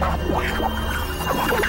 Wow.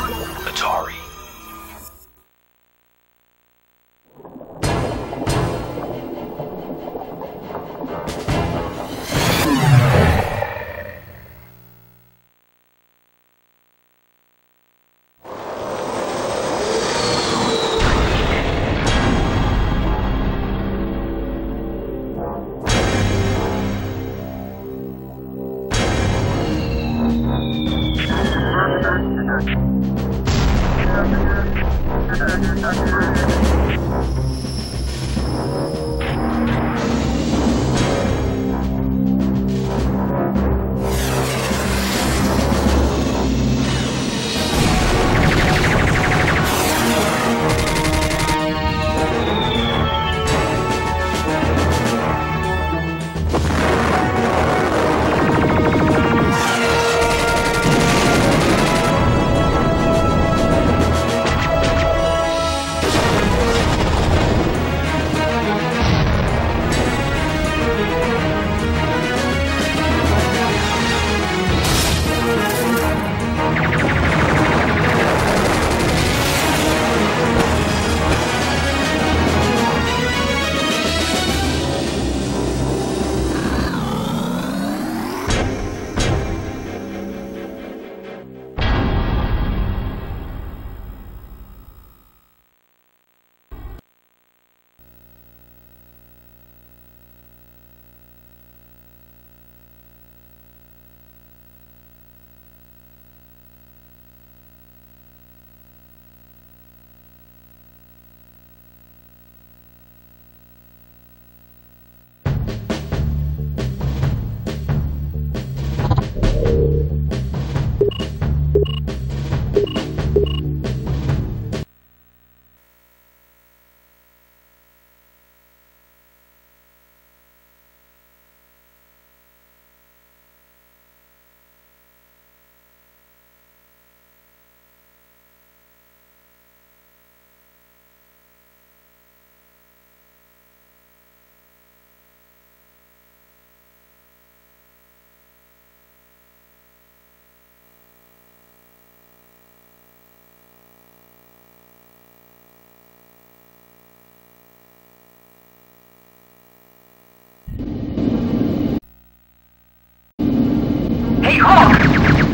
Hey, Hawk!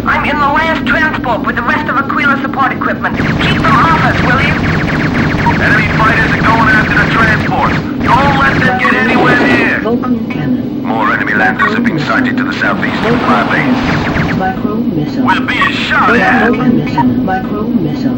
I'm in the last transport with the rest of Aquila support equipment. Keep them off us, will you? Enemy fighters are going after the transport. Don't let them get anywhere near. Vulcan cannon. More enemy landers have been sighted to the southeast of the fire base. Micro missile. We're being shot at. Vulcan missile. Micro missile.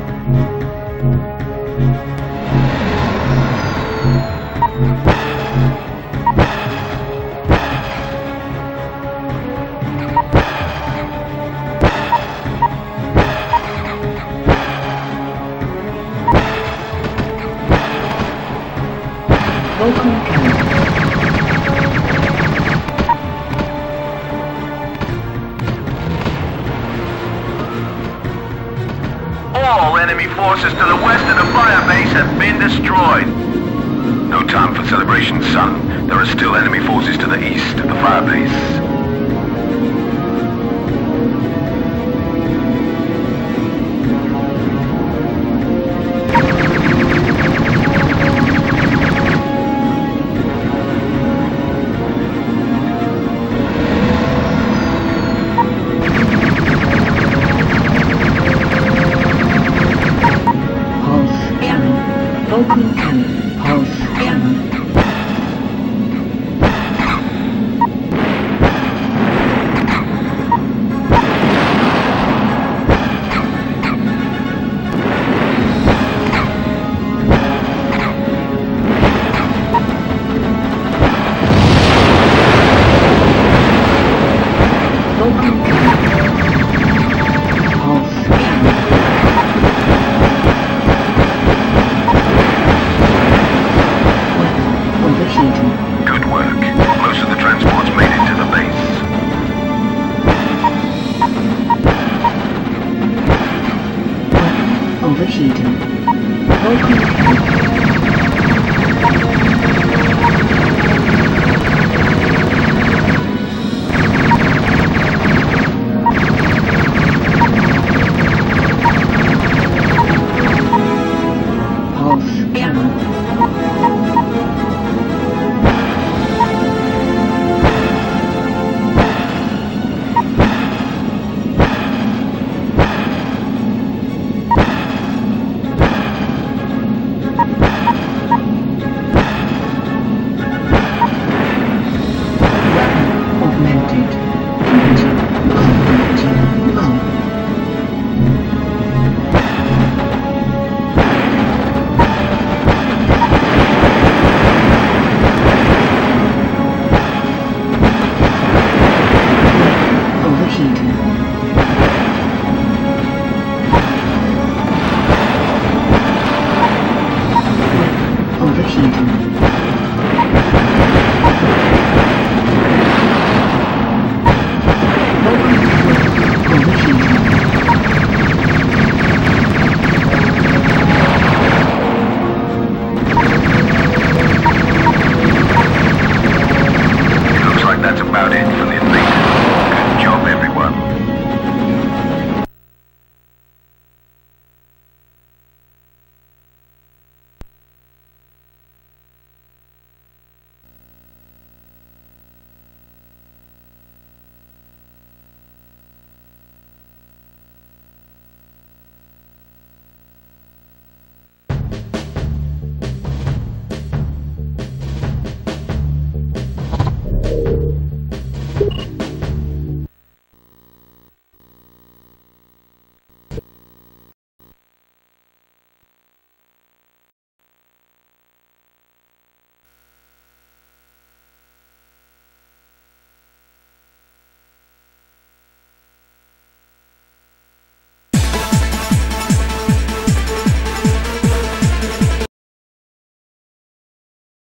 All enemy forces to the west of the fire base have been destroyed. No time for celebration, son. There are still enemy forces to the east of the fire overheating. Voltage. Thank you.